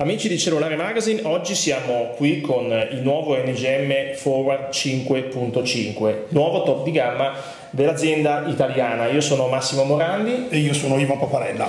Amici di Cellulare Magazine, oggi siamo qui con il nuovo NGM Forward 5.5, nuovo top di gamma dell'azienda italiana. Io sono Massimo Morandi e io sono Ivan Paparella.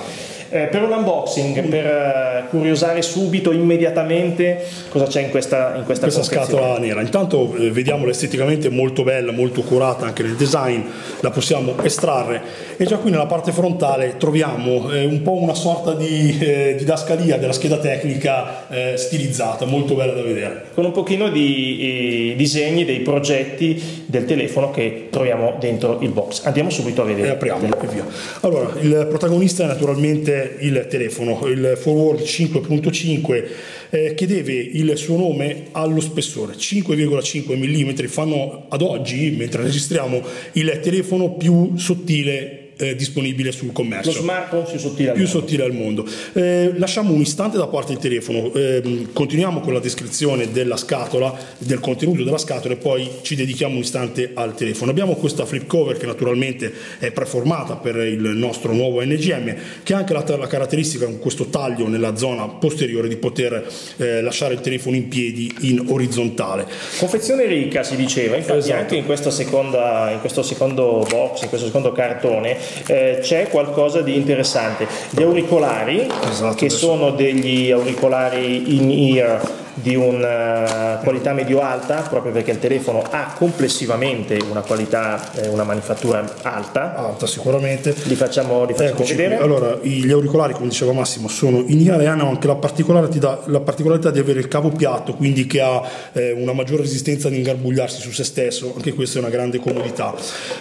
Eh, per un unboxing, per eh, curiosare subito, immediatamente, cosa c'è in questa, in questa, questa scatola nera. Intanto eh, vediamola esteticamente molto bella, molto curata anche nel design, la possiamo estrarre e già qui nella parte frontale troviamo eh, un po' una sorta di eh, didascalia della scheda tecnica eh, stilizzata, molto bella da vedere. Con un pochino di disegni dei progetti del telefono che troviamo dentro il box. Andiamo subito a vedere. E apriamolo e via. Allora, il protagonista è naturalmente il telefono, il Forward 5.5 eh, che deve il suo nome allo spessore. 5,5 mm fanno ad oggi mentre registriamo il telefono più sottile eh, disponibile sul commercio. Lo smartphone più sottile al più mondo. Sottile al mondo. Eh, lasciamo un istante da parte il telefono, eh, continuiamo con la descrizione della scatola, del contenuto della scatola e poi ci dedichiamo un istante al telefono. Abbiamo questa flip cover che naturalmente è preformata per il nostro nuovo NGM che ha anche la, la caratteristica con questo taglio nella zona posteriore di poter eh, lasciare il telefono in piedi in orizzontale. Confezione ricca si diceva, infatti esatto. anche in, seconda, in questo secondo box, in questo secondo cartone eh, c'è qualcosa di interessante. Gli auricolari, esatto, che sono degli auricolari in ear di una qualità medio-alta, proprio perché il telefono ha complessivamente una qualità, eh, una manifattura alta. Alta sicuramente. Li facciamo, li facciamo vedere. Qui. Allora, gli auricolari, come diceva Massimo, sono in ear e hanno anche la particolarità, la particolarità, di avere il cavo piatto, quindi che ha eh, una maggiore resistenza ad ingarbugliarsi su se stesso, anche questa è una grande comodità.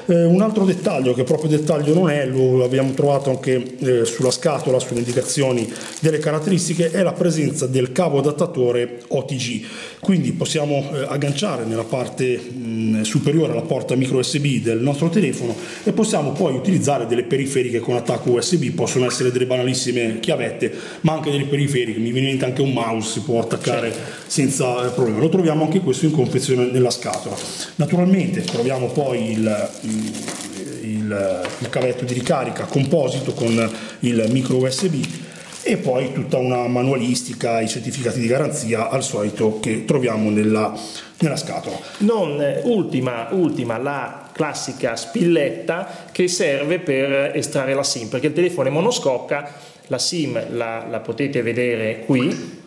Eh, un altro dettaglio, che proprio dettaglio non è, lo abbiamo trovato anche eh, sulla scatola, sulle indicazioni delle caratteristiche, è la presenza del cavo adattatore OTG. Quindi possiamo eh, agganciare nella parte mh, superiore alla porta micro USB del nostro telefono e possiamo poi utilizzare delle periferiche con attacco USB, possono essere delle banalissime chiavette, ma anche delle periferiche, mi viene in mente anche un mouse si può attaccare certo. senza eh, problema. Lo troviamo anche questo in confezione nella scatola. Naturalmente troviamo poi il, il, il cavetto di ricarica composito con il micro USB e poi tutta una manualistica, i certificati di garanzia al solito che troviamo nella, nella scatola. Non eh, ultima, ultima la classica spilletta che serve per estrarre la SIM, perché il telefono è monoscocca, la SIM la, la potete vedere qui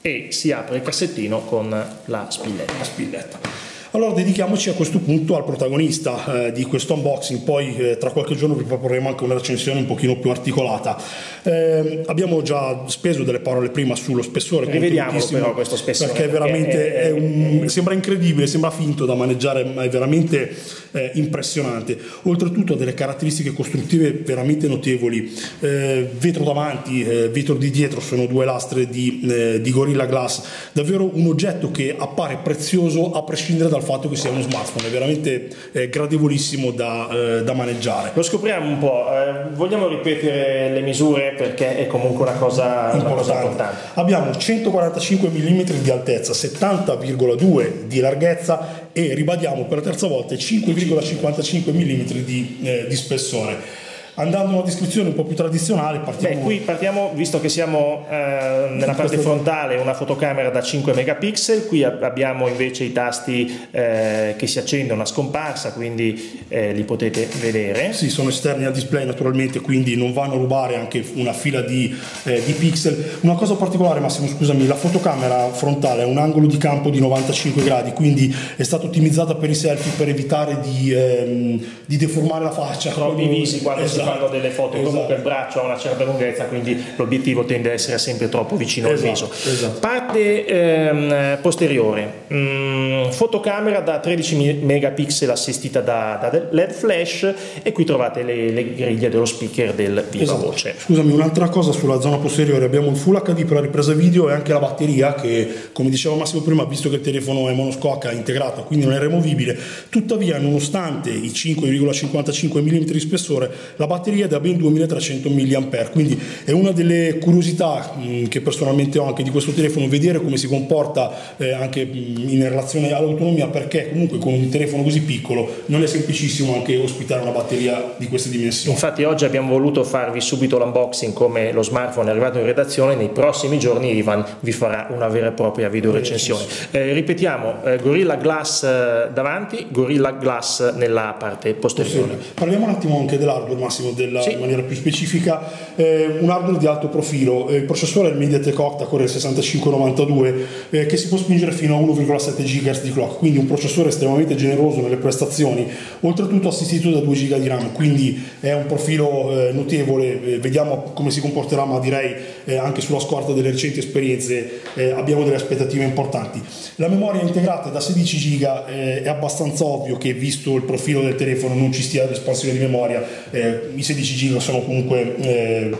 e si apre il cassettino con la spilletta. La spilletta. Allora dedichiamoci a questo punto al protagonista eh, di questo unboxing, poi eh, tra qualche giorno vi proporremo anche una recensione un pochino più articolata. Eh, abbiamo già speso delle parole prima sullo spessore, rivediamo però questo spessore perché veramente è, è un, sembra incredibile, sembra finto da maneggiare, ma è veramente eh, impressionante. Oltretutto ha delle caratteristiche costruttive veramente notevoli, eh, vetro davanti, eh, vetro di dietro sono due lastre di, di Gorilla Glass, davvero un oggetto che appare prezioso a prescindere dal fatto che sia uno smartphone, è veramente eh, gradevolissimo da, eh, da, maneggiare. Lo scopriamo un po', eh, vogliamo ripetere le misure perché è comunque una cosa importante. Una cosa importante. Abbiamo 145 mm di altezza, 70,2 di larghezza e ribadiamo per la terza volta 5,55 mm di, eh, di spessore. Andando a una descrizione un po' più tradizionale, partiamo. Beh, qui partiamo, visto che siamo eh, nella parte frontale, una fotocamera da 5 megapixel, qui abbiamo invece i tasti eh, che si accendono a scomparsa, quindi eh, li potete vedere. Sì, sono esterni al display naturalmente, quindi non vanno a rubare anche una fila di, eh, di pixel. Una cosa particolare, Massimo, scusami, la fotocamera frontale ha un angolo di campo di 95 gradi, quindi è stata ottimizzata per i selfie per evitare di, ehm, di deformare la faccia. Troppi visi quando esatto fanno delle foto, esatto. comunque il braccio ha una certa lunghezza, quindi l'obiettivo tende a essere sempre troppo vicino esatto. al viso. Esatto. Parte ehm, posteriore, mm, fotocamera da 13 megapixel assistita da, da, LED flash e qui trovate le, le griglie dello speaker del viva esatto. voce. Scusami, un'altra cosa sulla zona posteriore, abbiamo il Full HD per la ripresa video e anche la batteria che, come diceva Massimo prima, visto che il telefono è monoscocca, è integrata, quindi non è removibile, tuttavia nonostante i 5,55 mm di spessore, la batteria batteria da ben 2300 mAh, quindi è una delle curiosità mh, che personalmente ho anche di questo telefono, vedere come si comporta eh, anche mh, in relazione all'autonomia, perché comunque con un telefono così piccolo non è semplicissimo anche ospitare una batteria di queste dimensioni. Infatti oggi abbiamo voluto farvi subito l'unboxing come lo smartphone è arrivato in redazione, nei prossimi giorni Ivan vi farà una vera e propria video recensione. Eh, ripetiamo, eh, Gorilla Glass eh, davanti, Gorilla Glass nella parte posteriore. Parliamo un attimo anche dell'hardware Massimo della, sì. in maniera più specifica, eh, un hardware di alto profilo, eh, il processore è il MediaTek Octa-Core 6592 eh, che si può spingere fino a 1,7 GHz di clock, quindi un processore estremamente generoso nelle prestazioni, oltretutto assistito da 2 GB di RAM, quindi è un profilo notevole, vediamo come si comporterà ma direi anche sulla scorta delle recenti esperienze abbiamo delle aspettative importanti. La memoria integrata da 16 GB eh, è abbastanza ovvio che visto il profilo del telefono non ci stia l'espansione di memoria, eh, i 16 GB sono comunque eh,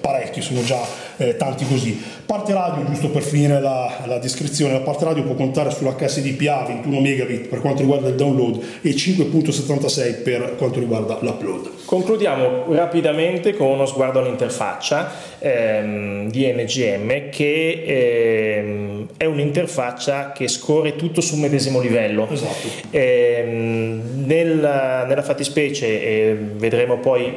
parecchi, sono già eh, tanti così. Parte radio, giusto per finire la, la, descrizione, la parte radio può contare sull'HSDPA 21 megabit per quanto riguarda il download e 5.76 per quanto riguarda l'upload. Concludiamo rapidamente con uno sguardo all'interfaccia ehm, di NGM che ehm, è un'interfaccia che scorre tutto sul medesimo livello. Esatto. Ehm, nel, nella fattispecie, eh, vedremo poi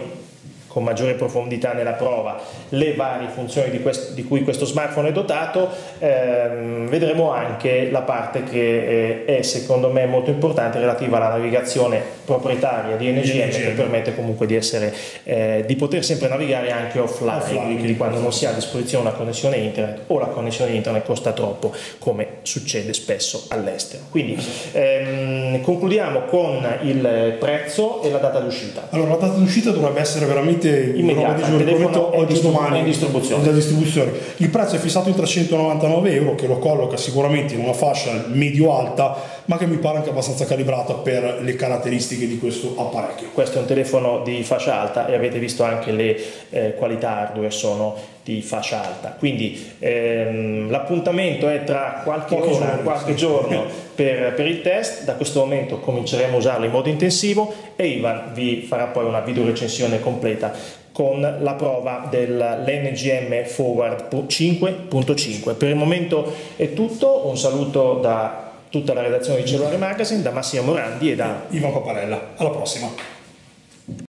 con maggiore profondità nella prova le varie funzioni di, questo, di cui questo smartphone è dotato, ehm, vedremo anche la parte che eh, è secondo me molto importante relativa alla navigazione proprietaria di NGM, che permette comunque di, essere, eh, di poter sempre navigare anche offline, offline, quindi quando non si ha a disposizione una connessione internet o la connessione internet costa troppo, come succede spesso all'estero. Quindi ehm, concludiamo con il prezzo e la data d'uscita. Allora la data d'uscita dovrebbe essere veramente praticamente immediata, il telefono oggi domani in distribuzione. Da distribuzione. Il prezzo è fissato in 399 euro che lo colloca sicuramente in una fascia medio-alta ma che mi pare anche abbastanza calibrata per le caratteristiche di questo apparecchio. Questo è un telefono di fascia alta e avete visto anche le eh, qualità hardware sono di fascia alta. Quindi ehm, l'appuntamento è tra qualche Pochi ora, giorni, qualche sì. giorno per, per, il test, da questo momento cominceremo a usarlo in modo intensivo e Ivan vi farà poi una video recensione completa con la prova dell'NGM Forward 5.5. Per il momento è tutto, un saluto da tutta la redazione di Cellulare Magazine, da Massimo Morandi e da Ivan Paparella. Alla prossima!